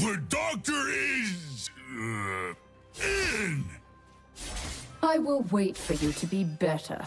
The doctor is. Uh, in! I will wait for you to be better.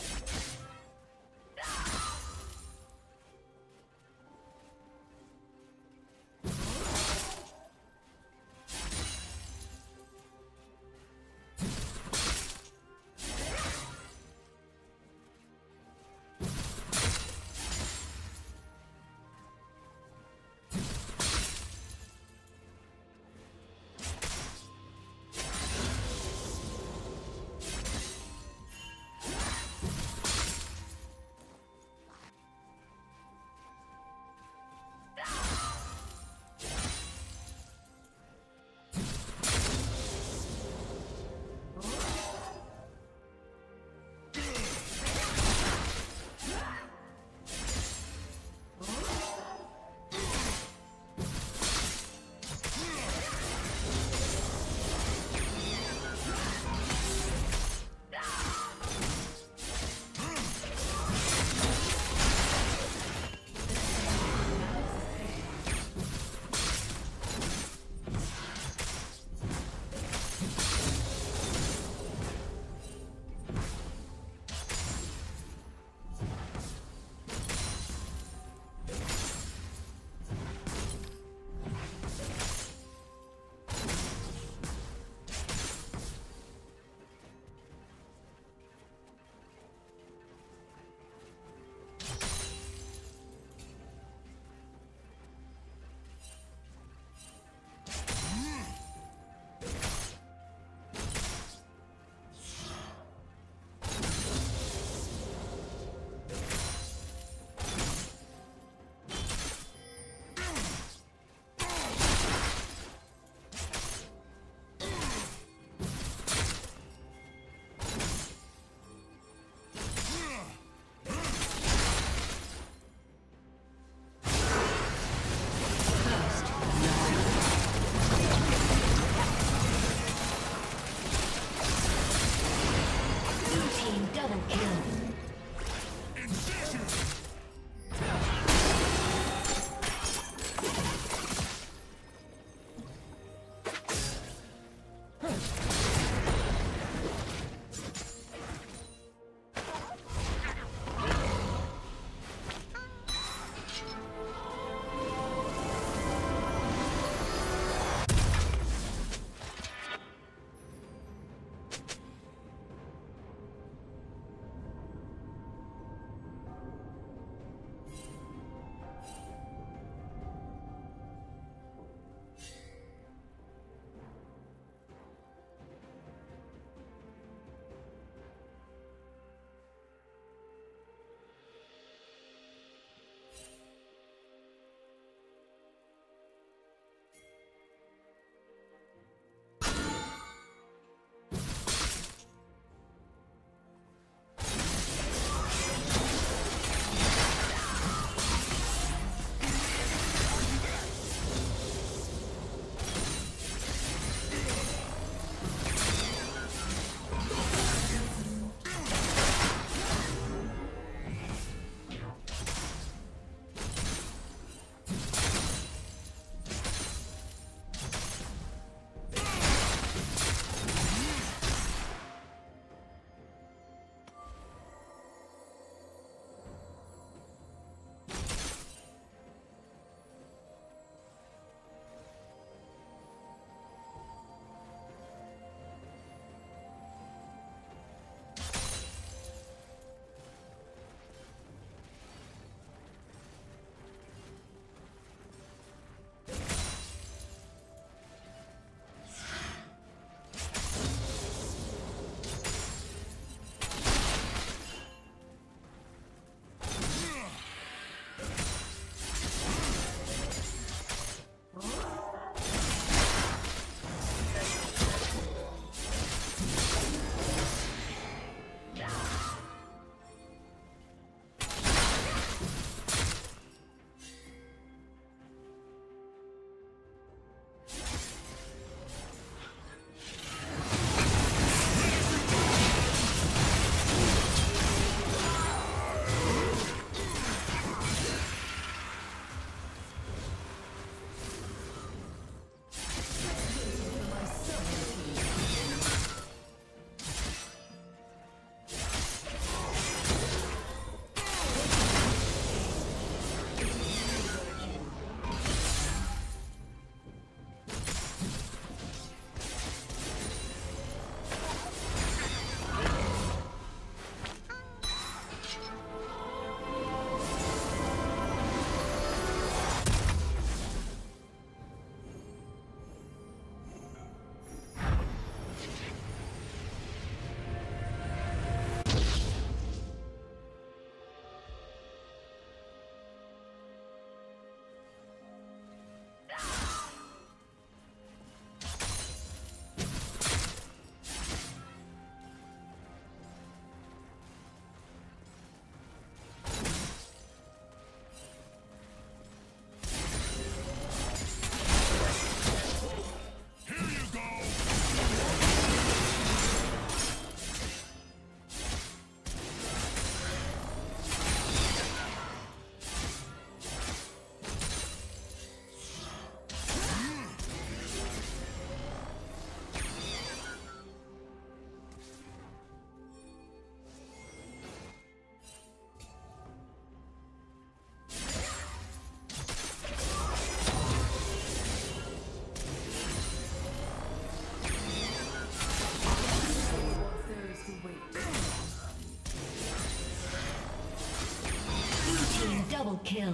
Double kill.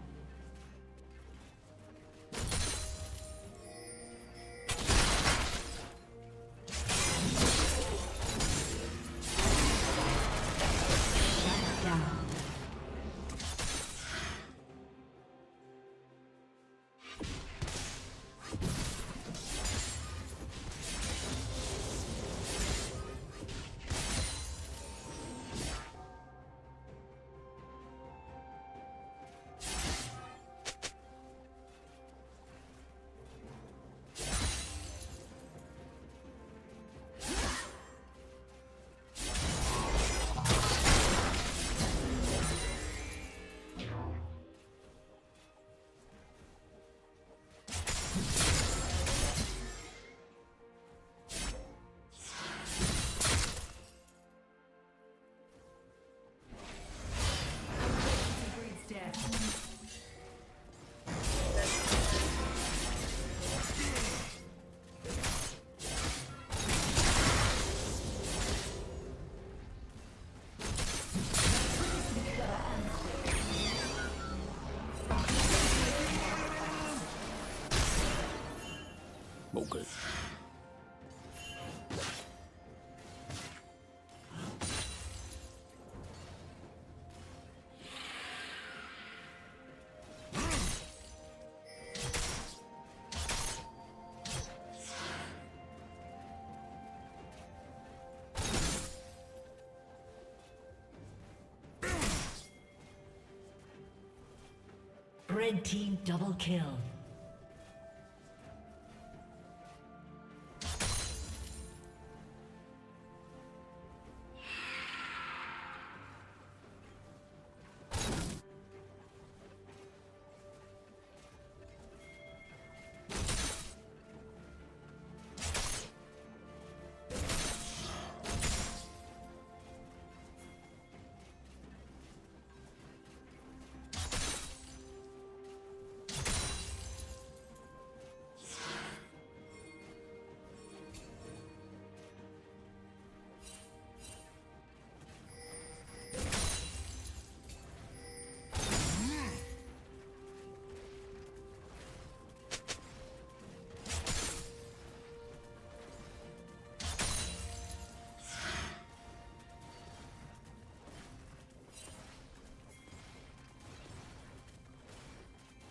Okay. Red team double kill.